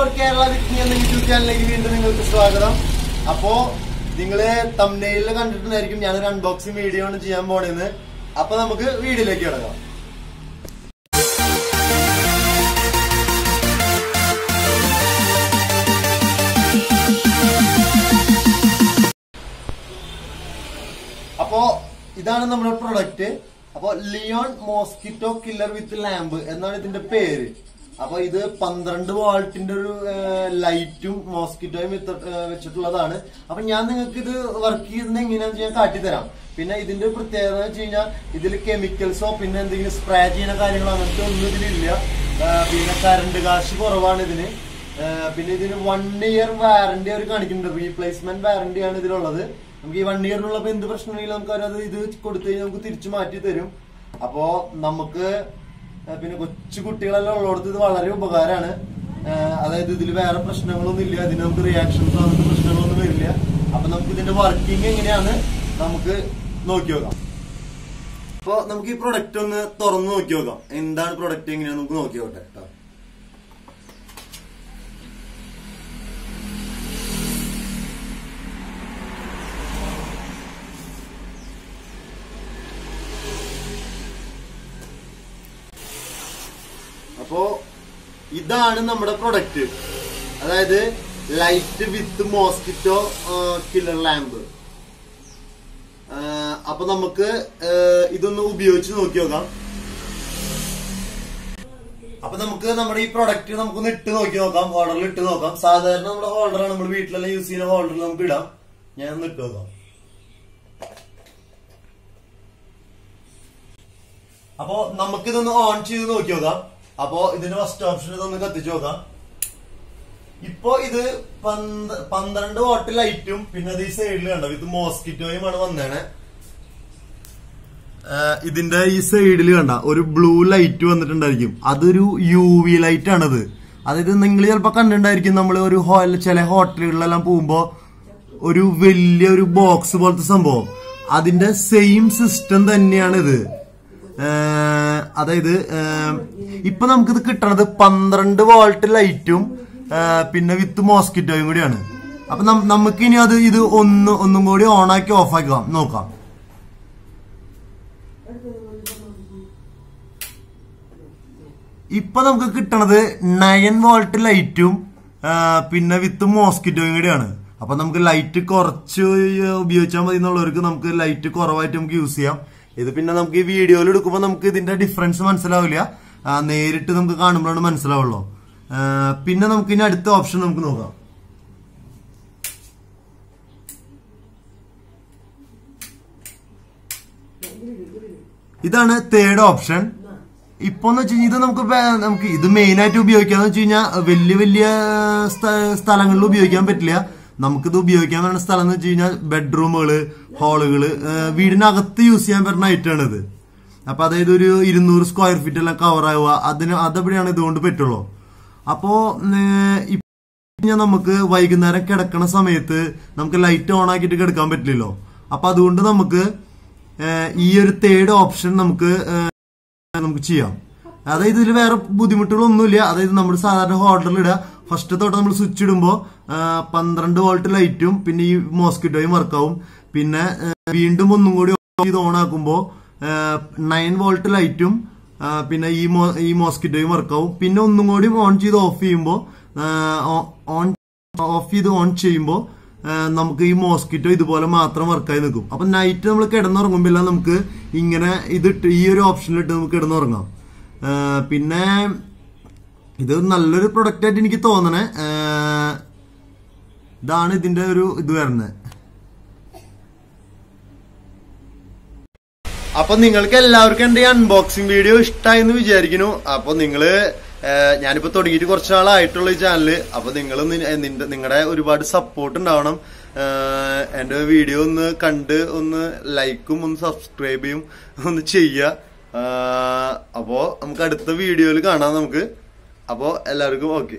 Four Kerala വിക്നി എന്ന YouTube ചാനലിലേക്ക് വീണ്ടും നിങ്ങൾക്ക് സ്വാഗതം. അപ്പോ നിങ്ങൾ തമ്മിലിൽ കണ്ടിട്ടുണ്ടായിരിക്കും ഞാനൊരു അൺബോക്സിംഗ് വീഡിയോ ആണ് ചെയ്യാൻ പോണേന്ന്. അപ്പൊ നമുക്ക് വീഡിയോയിലേക്ക് കിടക്കാം. അപ്പോ ഇതാണ് നമ്മുടെ പ്രൊഡക്റ്റ് അപ്പോ Leon mosquito killer with lamp എന്നാണ് ഇതിന്റെ പേര്. അപ്പൊ ഇത് പന്ത്രണ്ട് വാൾട്ടിന്റെ ഒരു ലൈറ്റും മോസ്കിറ്റോയും വെച്ചിട്ടുള്ളതാണ്. അപ്പൊ ഞാൻ നിങ്ങൾക്ക് ഇത് വർക്ക് ചെയ്യുന്നത് എങ്ങനെയാണെന്ന് ഞാൻ കാട്ടിത്തരാം. പിന്നെ ഇതിന്റെ പ്രത്യേകത വെച്ച് കഴിഞ്ഞാൽ ഇതിൽ കെമിക്കൽസോ പിന്നെ എന്തെങ്കിലും സ്പ്രേ ചെയ്യുന്ന കാര്യങ്ങളോ അങ്ങനത്തെ ഒന്നും ഇതിലില്ല. പിന്നെ കറണ്ട് കാശ് കുറവാണ് ഇതിന്. പിന്നെ ഇതിന് വൺ ഇയർ വാറന്റി അവർ കാണിക്കുന്നുണ്ട്. റീപ്ലേസ്മെന്റ് വാറന്റി ആണ് ഇതിലുള്ളത്. നമുക്ക് ഈ വൺ ഇയറിനുള്ളപ്പോ എന്ത് പ്രശ്നമില്ല നമുക്ക് അവരത് ഇത് കൊടുത്തു കഴിഞ്ഞാൽ നമുക്ക് തിരിച്ചു മാറ്റി തരും. അപ്പോ നമുക്ക് പിന്നെ കൊച്ചു കുട്ടികളെല്ലാം ഉള്ളിടത്ത് ഇത് വളരെ ഉപകാരമാണ്. അതായത് ഇതിൽ വേറെ പ്രശ്നങ്ങളൊന്നും ഇല്ല ഇതിന് നമുക്ക് റിയാക്ഷൻസ് അങ്ങനത്തെ പ്രശ്നങ്ങളൊന്നും വരില്ല. അപ്പൊ നമുക്ക് ഇതിന്റെ വർക്കിംഗ് എങ്ങനെയാണ് നമുക്ക് നോക്കി നോക്കാം. അപ്പൊ നമുക്ക് ഈ പ്രൊഡക്റ്റ് ഒന്ന് തുറന്നു നോക്കി നോക്കാം. എന്താണ് പ്രൊഡക്റ്റ് എങ്ങനെയാന്ന് നമുക്ക് നോക്കി നോക്കട്ടെ കേട്ടോ അപ്പോ ഇതാണ് നമ്മുടെ പ്രൊഡക്റ്റ് അതായത് light with mosquito killer lamp അപ്പൊ നമുക്ക് ഇതൊന്ന് ഉപയോഗിച്ച് നോക്കി നോക്കാം. അപ്പൊ നമുക്ക് നമ്മുടെ ഈ പ്രൊഡക്റ്റ് നമുക്കൊന്ന് ഇട്ട് നോക്കി നോക്കാം ഹോൾഡറിൽ ഇട്ട് നോക്കാം. സാധാരണ നമ്മുടെ ഹോൾഡറാണ് നമ്മൾ വീട്ടിലെല്ലാം യൂസ് ചെയ്യുന്ന ഹോൾഡറിൽ നമുക്ക് ഇടാം. ഞാൻ ഒന്ന് ഇട്ട് നോക്കാം. അപ്പോ നമുക്കിതൊന്ന് ഓൺ ചെയ്ത് നോക്കി നോക്കാം. അപ്പോ ഇതിന്റെ ഫസ്റ്റ് ഓപ്ഷൻ ഇതൊന്ന് കത്തിച്ചു നോക്കാം. ഇപ്പൊ ഇത് പന്ത് പന്ത്രണ്ട് വാട്ട് ലൈറ്റും പിന്നെ അത് ഈ സൈഡിൽ കണ്ടോ? ഇത് മോസ്കിറ്റോയുമാണ് വന്നേണേ ആഹ് ഇതിന്റെ ഈ സൈഡിൽ കണ്ട ഒരു ബ്ലൂ ലൈറ്റ് വന്നിട്ടുണ്ടായിരിക്കും. അതൊരു യു വി ലൈറ്റ് ആണത്. അതായത് നിങ്ങൾ ചിലപ്പോ കണ്ടിട്ടുണ്ടായിരിക്കും നമ്മൾ ഒരു ചില ഹോട്ടലുകളിലെല്ലാം പോകുമ്പോ ഒരു വലിയ ഒരു ബോക്സ് പോലത്തെ സംഭവം. അതിന്റെ സെയിം സിസ്റ്റം തന്നെയാണ് ഇത് അതായത് ഇപ്പൊ നമുക്കിത് കിട്ടണത് പന്ത്രണ്ട് വോൾട്ട് ലൈറ്റും പിന്നെ വിത്ത് മോസ്കിറ്റോയും കൂടിയാണ്. അപ്പൊ നമുക്ക് ഇനി അത് ഇത് ഒന്ന് ഒന്നും കൂടി ഓണാക്കി ഓഫാക്കാം നോക്കാം ഇപ്പൊ നമുക്ക് കിട്ടണത് നയൻ വോൾട്ട് ലൈറ്റും പിന്നെ വിത്ത് മോസ്കിറ്റോയും കൂടിയാണ്. അപ്പൊ നമുക്ക് ലൈറ്റ് കുറച്ച് ഉപയോഗിച്ചാൽ മതി എന്നുള്ളവർക്ക് നമുക്ക് ലൈറ്റ് കുറവായിട്ട് നമുക്ക് യൂസ് ചെയ്യാം. ഇത് പിന്നെ നമുക്ക് ഈ വീഡിയോയിൽ എടുക്കുമ്പോൾ നമുക്ക് ഇതിന്റെ ഡിഫറൻസ് മനസ്സിലാവില്ല. നേരിട്ട് നമുക്ക് കാണുമ്പോഴാണ് മനസ്സിലാവുള്ളൂ. പിന്നെ നമുക്ക് ഇനി അടുത്ത ഓപ്ഷൻ നമുക്ക് നോക്കാം. ഇതാണ് തേർഡ് ഓപ്ഷൻ ഇപ്പൊ എന്ന് വെച്ച് കഴിഞ്ഞാൽ ഇത് നമുക്ക് നമുക്ക് ഇത് മെയിൻ ആയിട്ട് ഉപയോഗിക്കാന്ന് വെച്ച് കഴിഞ്ഞാൽ വലിയ വലിയ സ്ഥലങ്ങളിൽ ഉപയോഗിക്കാൻ പറ്റില്ല. നമുക്കിത് ഉപയോഗിക്കാൻ പറ്റുന്ന സ്ഥലം എന്ന് വെച്ച് കഴിഞ്ഞാൽ ബെഡ്റൂമുകൾ ഹാളുകൾ വീടിനകത്ത് യൂസ് ചെയ്യാൻ പറ്റുന്ന ഐറ്റമാണ് ഇത്. അപ്പൊ അതായത് ഒരു ഇരുന്നൂറ് സ്ക്വയർ ഫീറ്റ് എല്ലാം കവർ ആവുക അതിന് അതെവിടെയാണ് ഇതുകൊണ്ട് പറ്റുള്ളൂ. അപ്പോ നമുക്ക് വൈകുന്നേരം കിടക്കണ സമയത്ത് നമുക്ക് ലൈറ്റ് ഓൺ ആക്കിയിട്ട് കിടക്കാൻ പറ്റില്ലല്ലോ. അപ്പൊ അതുകൊണ്ട് നമുക്ക് ഈ ഒരു തേർഡ് ഓപ്ഷൻ നമുക്ക് നമുക്ക് ചെയ്യാം. അതായത് ഇതിൽ വേറെ ബുദ്ധിമുട്ടുകളൊന്നുമില്ല. അതായത് നമ്മൾ സാധാരണ ഹോട്ടലിൽ ഇടുക. ഫസ്റ്റ് തൊട്ട് നമ്മൾ സ്വിച്ച് ഇടുമ്പോൾ പന്ത്രണ്ട് വോൾട്ട് ലൈറ്റും പിന്നെ ഈ മോസ്കിറ്റോയും വർക്കാവും പിന്നെ വീണ്ടും ഒന്നും കൂടി ഇത് ഓൺ ആക്കുമ്പോൾ നയൻ വോൾട്ട് ലൈറ്റും പിന്നെ ഈ മോ- ഈ മോസ്കിറ്റോയും വർക്കാവും പിന്നെ ഒന്നും കൂടി ഓൺ ചെയ്ത് ഓഫ് ചെയ്യുമ്പോൾ ഓൺ ഓഫ് ചെയ്ത് ഓൺ ചെയ്യുമ്പോൾ നമുക്ക് ഈ മോസ്കിറ്റോ ഇതുപോലെ മാത്രം വർക്കായി നിൽക്കും. അപ്പൊ നൈറ്റ് നമ്മൾ കിടന്നുറങ്ങുമ്പോൾ നമുക്ക് ഇങ്ങനെ ഇതിട്ട് ഈ ഒരു ഓപ്ഷനിലിട്ട് നമുക്ക് കിടന്നുറങ്ങാം. പിന്നെ ഇത് നല്ലൊരു പ്രൊഡക്റ്റ് ആയിട്ട് എനിക്ക് തോന്നണേ. ഇതാണ് ഇതിന്റെ ഒരു ഇത് വരുന്നത് അപ്പൊ നിങ്ങൾക്ക് എല്ലാവർക്കും എന്റെ അൺബോക്സിംഗ് വീഡിയോ ഇഷ്ടമായി എന്ന് വിചാരിക്കുന്നു. അപ്പൊ നിങ്ങൾ ഞാനിപ്പോ തുടങ്ങിയിട്ട് കുറച്ച് നാളായിട്ടുള്ള ഈ ചാനൽ അപ്പൊ നിങ്ങൾ നിങ്ങളുടെ ഒരുപാട് സപ്പോർട്ട് ഉണ്ടാവണം. എന്റെ വീഡിയോ ഒന്ന് കണ്ട് ഒന്ന് ലൈക്കും ഒന്ന് സബ്സ്ക്രൈബ് ചെയ്യും ഒന്ന് ചെയ്യുക. അപ്പോ നമുക്ക് അടുത്ത വീഡിയോയിൽ കാണാം നമുക്ക്. അപ്പോ എല്ലാവർക്കും ഓക്കെ.